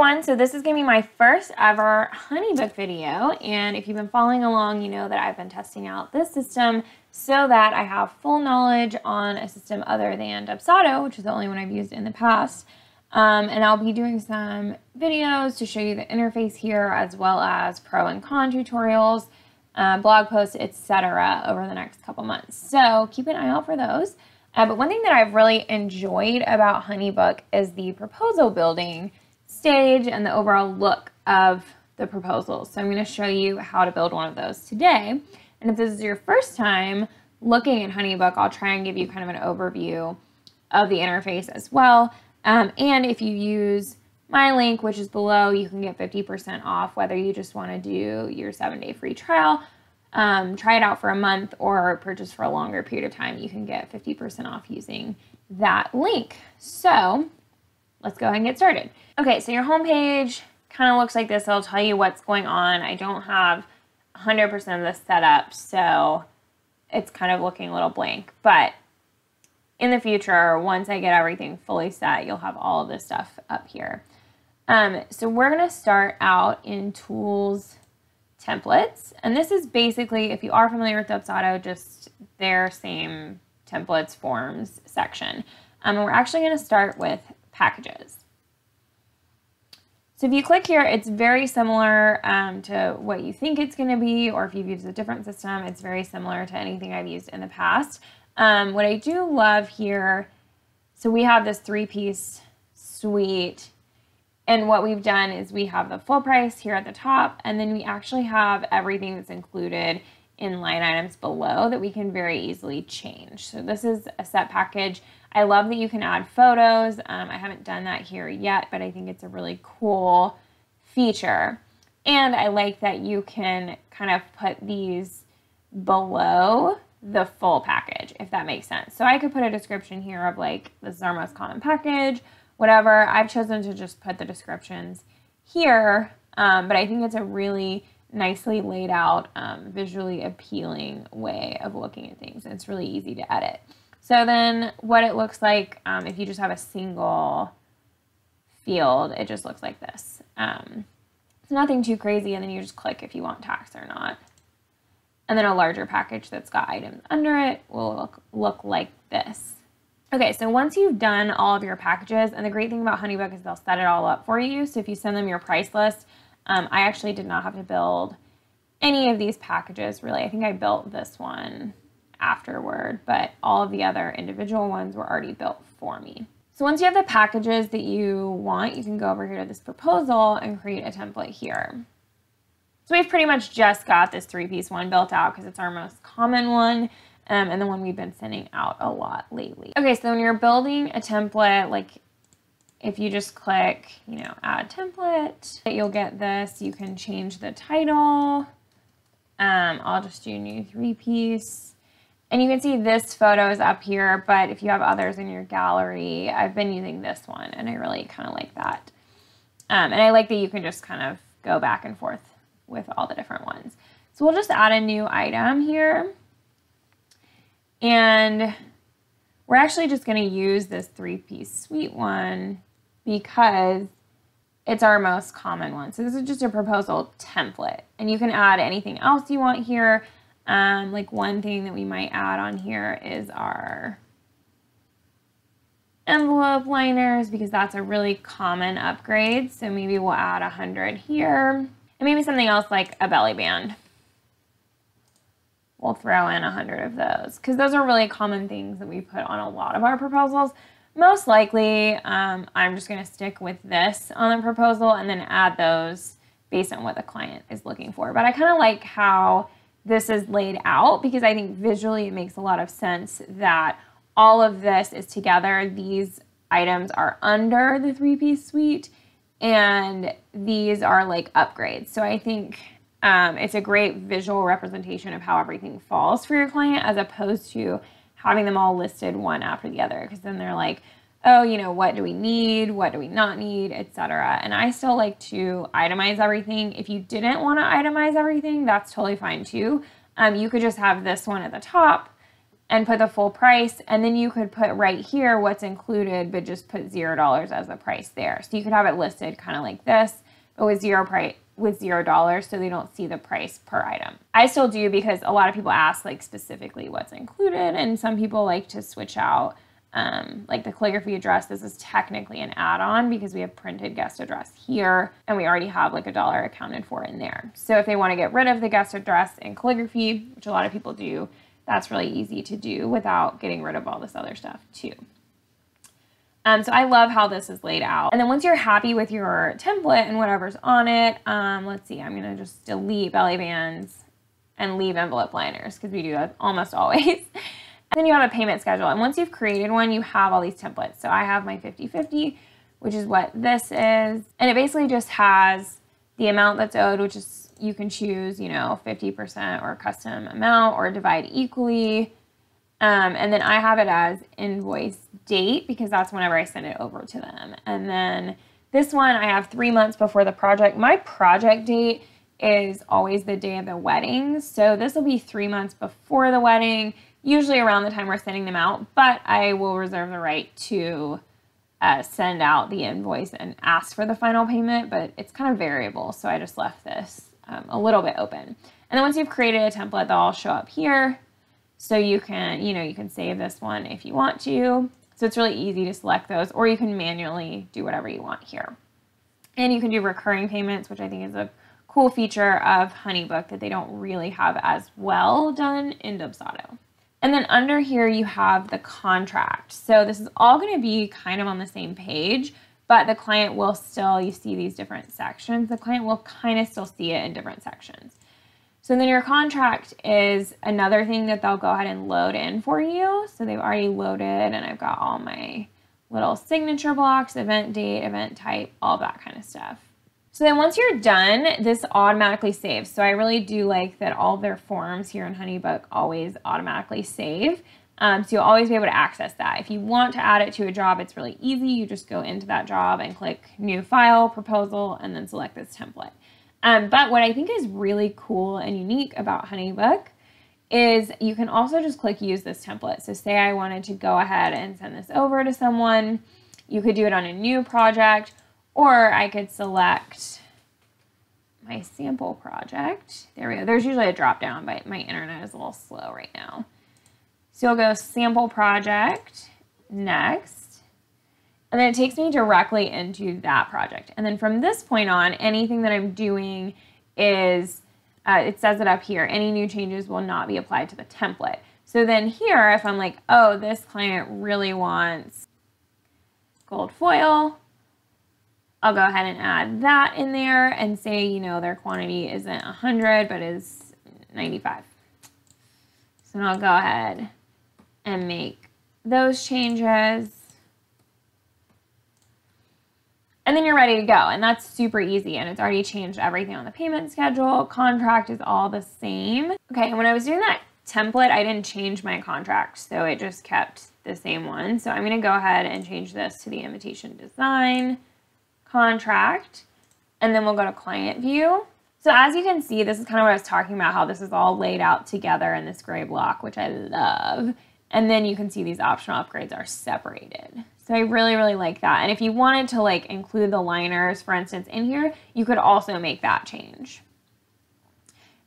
everyone, so this is to be my first ever HoneyBook video, and if you've been following along, you know that I've been testing out this system so that I have full knowledge on a system other than Dubsado, which is the only one I've used in the past. Um, and I'll be doing some videos to show you the interface here, as well as pro and con tutorials, uh, blog posts, etc. over the next couple months. So keep an eye out for those. Uh, but one thing that I've really enjoyed about HoneyBook is the proposal building stage and the overall look of the proposals. So I'm going to show you how to build one of those today. And if this is your first time looking at HoneyBook, I'll try and give you kind of an overview of the interface as well. Um, and if you use my link, which is below, you can get 50% off whether you just want to do your seven day free trial, um, try it out for a month, or purchase for a longer period of time. You can get 50% off using that link. So let's go ahead and get started. Okay, so your homepage kind of looks like this. It'll tell you what's going on. I don't have 100% of this set up, so it's kind of looking a little blank. But in the future, once I get everything fully set, you'll have all of this stuff up here. Um, so we're going to start out in Tools Templates. And this is basically, if you are familiar with Dubsado, just their same templates, forms section. Um, and we're actually going to start with packages. So if you click here, it's very similar um, to what you think it's going to be, or if you've used a different system, it's very similar to anything I've used in the past. Um, what I do love here, so we have this three-piece suite, and what we've done is we have the full price here at the top, and then we actually have everything that's included in line items below that we can very easily change. So this is a set package. I love that you can add photos. Um, I haven't done that here yet, but I think it's a really cool feature. And I like that you can kind of put these below the full package, if that makes sense. So I could put a description here of like, this is our most common package, whatever. I've chosen to just put the descriptions here, um, but I think it's a really nicely laid out, um, visually appealing way of looking at things. And It's really easy to edit. So then what it looks like um, if you just have a single field, it just looks like this. Um, it's nothing too crazy, and then you just click if you want tax or not. And then a larger package that's got items under it will look, look like this. Okay, so once you've done all of your packages, and the great thing about HoneyBook is they'll set it all up for you. So if you send them your price list, um, I actually did not have to build any of these packages really. I think I built this one afterward, but all of the other individual ones were already built for me. So once you have the packages that you want, you can go over here to this proposal and create a template here. So we've pretty much just got this three-piece one built out because it's our most common one um, and the one we've been sending out a lot lately. Okay, so when you're building a template, like if you just click, you know, add template, you'll get this. You can change the title. Um, I'll just do new three-piece. And you can see this photo is up here, but if you have others in your gallery, I've been using this one and I really kind of like that. Um, and I like that you can just kind of go back and forth with all the different ones. So we'll just add a new item here. And we're actually just going to use this three-piece suite one because it's our most common one. So this is just a proposal template. And you can add anything else you want here. Um, like one thing that we might add on here is our envelope liners because that's a really common upgrade. So maybe we'll add 100 here and maybe something else like a belly band. We'll throw in 100 of those because those are really common things that we put on a lot of our proposals. Most likely, um, I'm just going to stick with this on the proposal and then add those based on what the client is looking for. But I kind of like how this is laid out because I think visually it makes a lot of sense that all of this is together. These items are under the three piece suite and these are like upgrades. So I think um, it's a great visual representation of how everything falls for your client as opposed to having them all listed one after the other because then they're like, oh, you know, what do we need? What do we not need, etc. And I still like to itemize everything. If you didn't want to itemize everything, that's totally fine too. Um, you could just have this one at the top and put the full price. And then you could put right here what's included, but just put $0 as the price there. So you could have it listed kind of like this, but with zero price, with zero dollars so they don't see the price per item. I still do because a lot of people ask like specifically what's included and some people like to switch out um, like the calligraphy address, this is technically an add-on because we have printed guest address here and we already have like a dollar accounted for in there. So if they want to get rid of the guest address in calligraphy, which a lot of people do, that's really easy to do without getting rid of all this other stuff too. Um, so I love how this is laid out. And then once you're happy with your template and whatever's on it, um, let's see, I'm going to just delete belly bands and leave envelope liners because we do that almost always. And then you have a payment schedule. And once you've created one, you have all these templates. So I have my 50-50, which is what this is. And it basically just has the amount that's owed, which is you can choose, you know, 50% or custom amount or divide equally. Um, and then I have it as invoice date because that's whenever I send it over to them. And then this one I have three months before the project. My project date is always the day of the wedding. So this will be three months before the wedding usually around the time we're sending them out, but I will reserve the right to uh, send out the invoice and ask for the final payment, but it's kind of variable, so I just left this um, a little bit open. And then once you've created a template, they'll all show up here. So you can, you know, you can save this one if you want to. So it's really easy to select those, or you can manually do whatever you want here. And you can do recurring payments, which I think is a cool feature of HoneyBook that they don't really have as well done in Dubsado. And then under here, you have the contract. So this is all going to be kind of on the same page, but the client will still, you see these different sections, the client will kind of still see it in different sections. So then your contract is another thing that they'll go ahead and load in for you. So they've already loaded and I've got all my little signature blocks, event date, event type, all that kind of stuff. So then once you're done, this automatically saves. So I really do like that all their forms here in HoneyBook always automatically save. Um, so you'll always be able to access that. If you want to add it to a job, it's really easy. You just go into that job and click new file, proposal, and then select this template. Um, but what I think is really cool and unique about HoneyBook is you can also just click use this template. So say I wanted to go ahead and send this over to someone, you could do it on a new project or I could select my sample project. There we go. There's usually a drop down, but my internet is a little slow right now. So you'll go sample project, next, and then it takes me directly into that project. And then from this point on, anything that I'm doing is, uh, it says it up here, any new changes will not be applied to the template. So then here, if I'm like, oh, this client really wants gold foil, I'll go ahead and add that in there and say, you know, their quantity isn't 100, but is 95. So I'll go ahead and make those changes. And then you're ready to go. And that's super easy. And it's already changed everything on the payment schedule. Contract is all the same. Okay, and when I was doing that template, I didn't change my contract. So it just kept the same one. So I'm going to go ahead and change this to the invitation design contract, and then we'll go to client view. So as you can see, this is kind of what I was talking about, how this is all laid out together in this gray block, which I love. And then you can see these optional upgrades are separated. So I really, really like that. And if you wanted to like include the liners, for instance, in here, you could also make that change.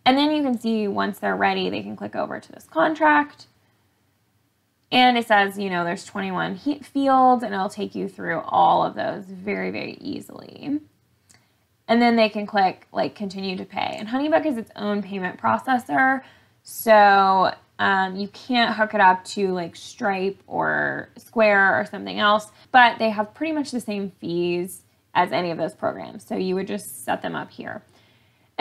And then you can see once they're ready, they can click over to this contract and it says, you know, there's 21 heat fields and it'll take you through all of those very, very easily. And then they can click like continue to pay. And Honeybook is its own payment processor. So um, you can't hook it up to like Stripe or Square or something else, but they have pretty much the same fees as any of those programs. So you would just set them up here.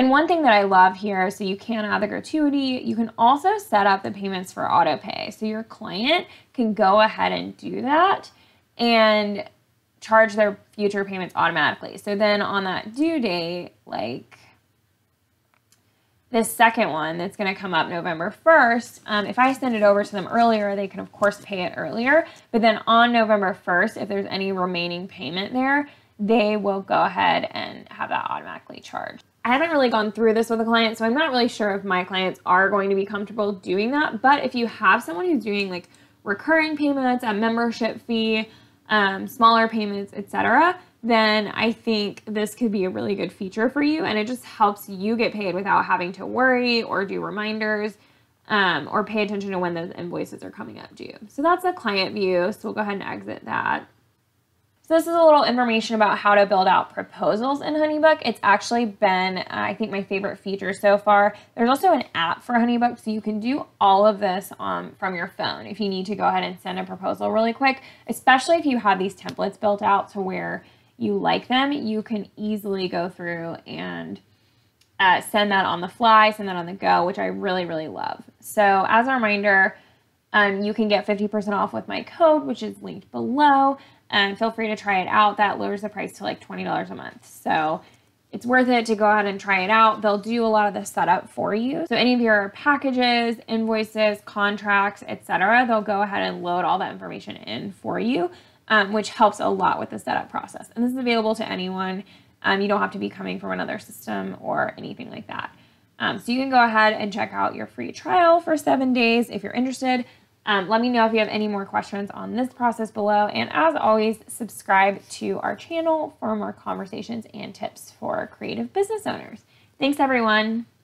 And one thing that I love here, so you can add the gratuity, you can also set up the payments for auto pay. So your client can go ahead and do that and charge their future payments automatically. So then on that due date, like this second one that's going to come up November 1st, um, if I send it over to them earlier, they can of course pay it earlier. But then on November 1st, if there's any remaining payment there, they will go ahead and have that automatically charged. I haven't really gone through this with a client, so I'm not really sure if my clients are going to be comfortable doing that. But if you have someone who's doing like recurring payments, a membership fee, um, smaller payments, etc., then I think this could be a really good feature for you. And it just helps you get paid without having to worry or do reminders um, or pay attention to when those invoices are coming up due. So that's a client view. So we'll go ahead and exit that. So this is a little information about how to build out proposals in Honeybook. It's actually been, I think, my favorite feature so far. There's also an app for Honeybook, so you can do all of this um, from your phone if you need to go ahead and send a proposal really quick, especially if you have these templates built out to where you like them, you can easily go through and uh, send that on the fly, send that on the go, which I really, really love. So as a reminder, um, you can get 50% off with my code, which is linked below and feel free to try it out. That lowers the price to like $20 a month. So it's worth it to go ahead and try it out. They'll do a lot of the setup for you. So any of your packages, invoices, contracts, etc., they'll go ahead and load all that information in for you, um, which helps a lot with the setup process. And this is available to anyone. Um, you don't have to be coming from another system or anything like that. Um, so you can go ahead and check out your free trial for seven days if you're interested. Um, let me know if you have any more questions on this process below. And as always, subscribe to our channel for more conversations and tips for creative business owners. Thanks, everyone.